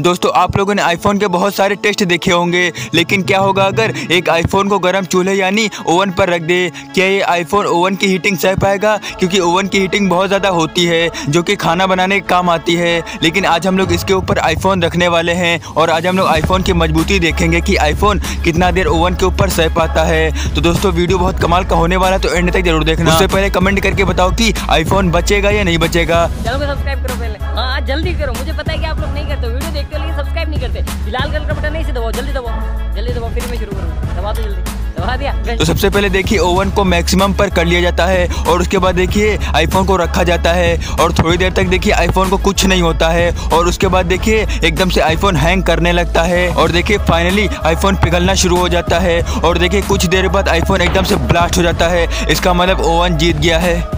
दोस्तों आप लोगों ने आईफोन के बहुत सारे टेस्ट देखे होंगे लेकिन क्या होगा अगर एक आईफोन को गर्म चूल्हे यानी ओवन पर रख दे क्या ये आईफोन ओवन की हीटिंग सह पाएगा? क्योंकि ओवन की हीटिंग बहुत ज़्यादा होती है जो कि खाना बनाने के काम आती है। लेकिन आज हम लोग इसके ऊपर आईफोन रखने वाले हैं और आज हम लोग आईफोन की मजबूती देखेंगे कि आईफोन कितना देर ओवन के ऊपर सह पाता है। तो दोस्तों वीडियो बहुत कमाल का होने वाला है तो एंड तक ज़रूर देखना। उससे पहले कमेंट करके बताओ कि आईफोन बचेगा या नहीं बचेगा। चलो सब्सक्राइब करो पहले। हाँ जल्दी करो मुझे पता है कि आप लोग लाल कलर का बटन नहीं से दबाओ, जल्दी दबाओ। जल्दी दबाओ, फिर मैं शुरू करूँ। दबा दो जल्दी। तो सबसे पहले देखिए ओवन को मैक्सिमम पर कर लिया जाता है, और उसके बाद देखिए आईफोन को रखा जाता है, और थोड़ी देर तक देखिए आईफोन को कुछ नहीं होता है, और उसके बाद देखिए, एकदम से आईफोन हैंग करने लगता है, और देखिए फाइनली आईफोन पिघलना शुरू हो जाता है, और देखिए, कुछ देर बाद आईफोन एकदम से ब्लास्ट हो जाता है। इसका मतलब ओवन जीत गया है।